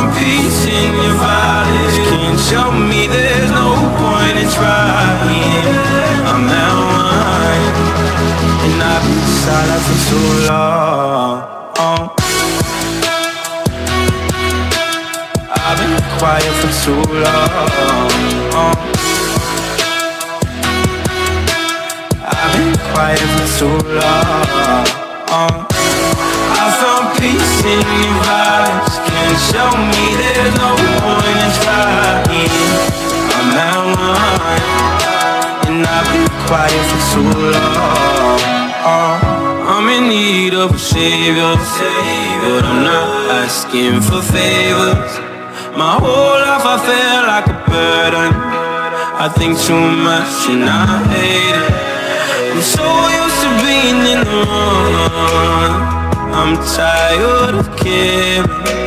found peace in your violence. Can't show me there's no point in trying. I'm that one, and I've been silent for too long. I've been quiet for too long. I've been quiet for too long. I found peace in your vibes. Quiet for too long. Oh, I'm in need of a savior, but I'm not asking for favors. My whole life I felt like a burden. I think too much and I hate it. I'm so used to being in the wrong. I'm tired of caring.